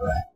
Right.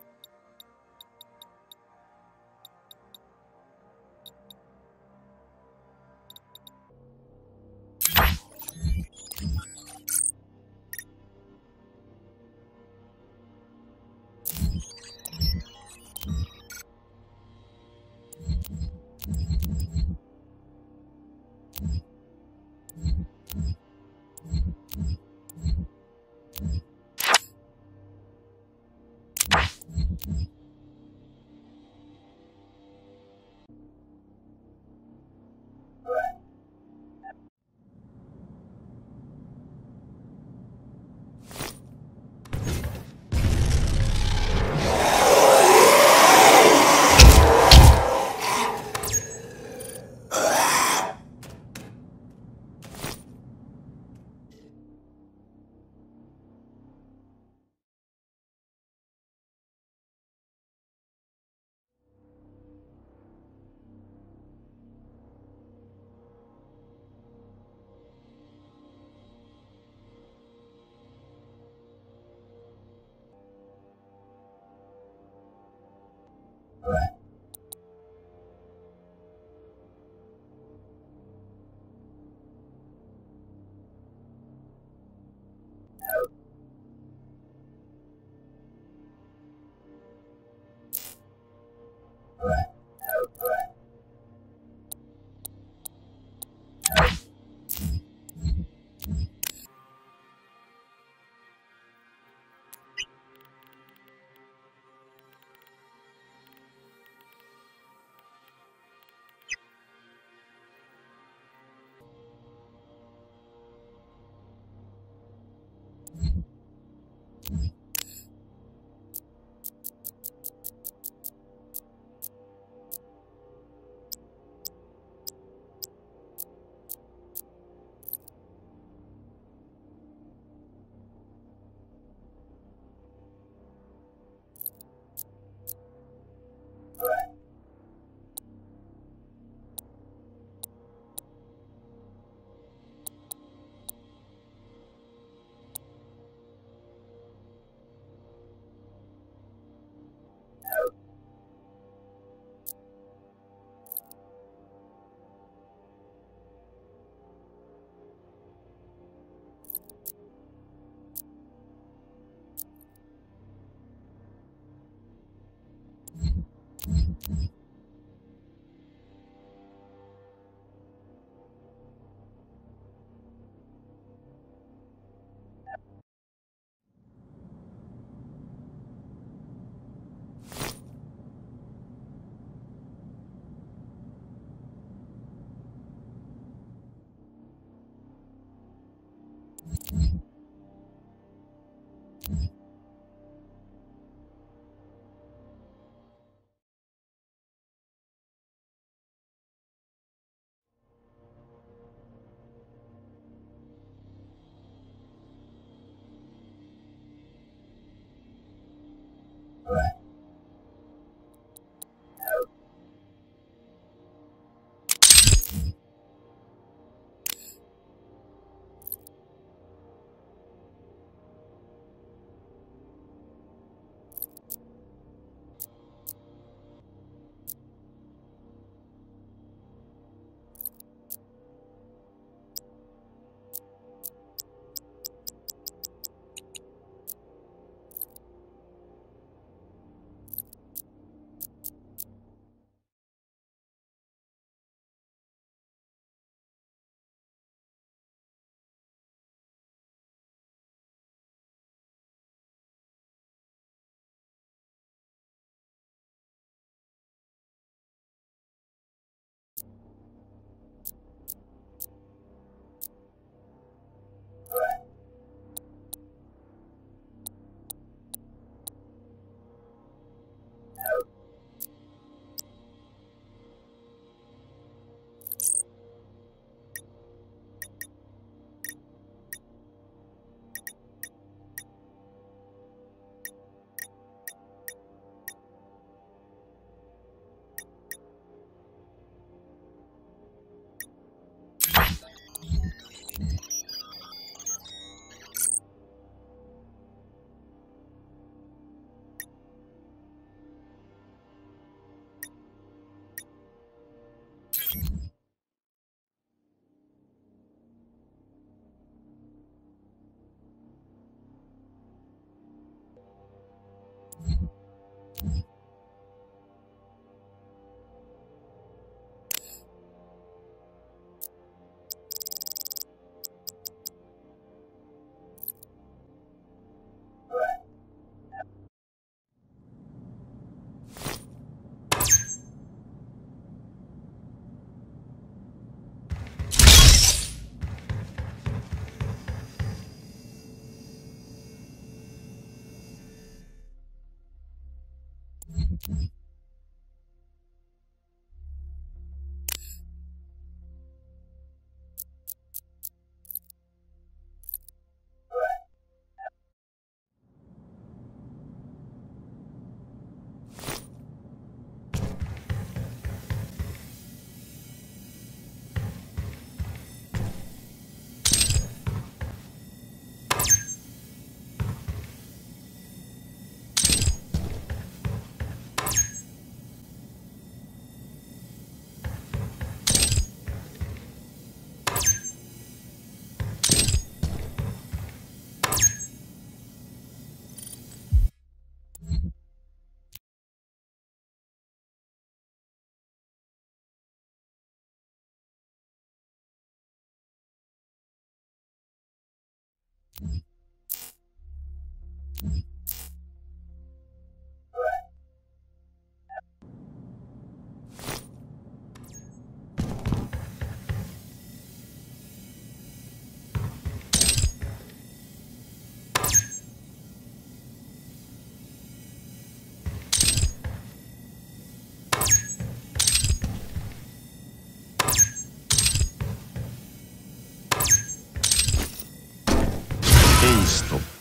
Thank you. Mm-hmm. you 天スと。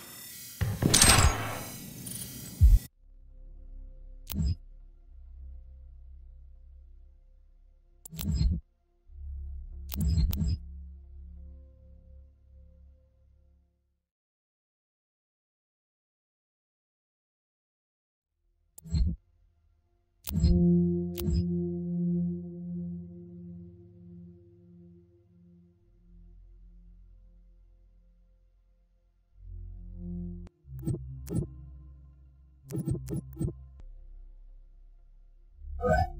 Alright.